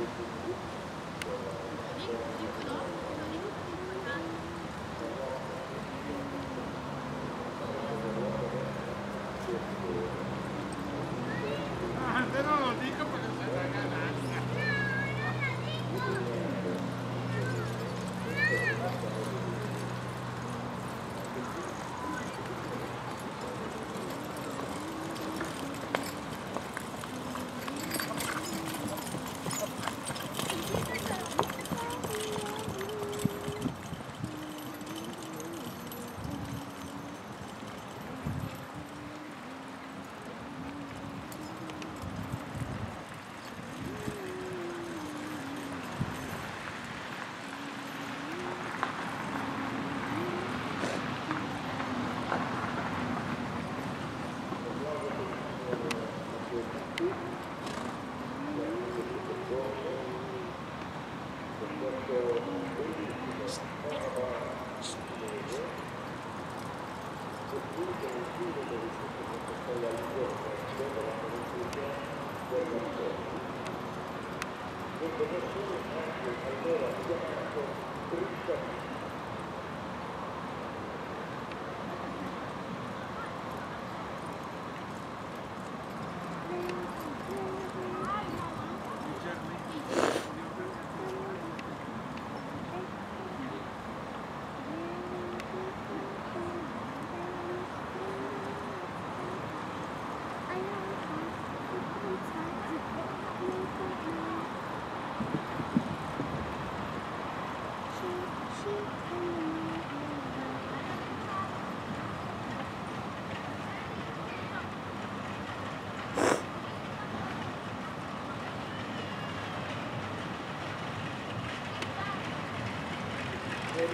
Ah, però lo perché sei ragazza.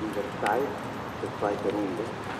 Universiteit de zweite Runde. Schema con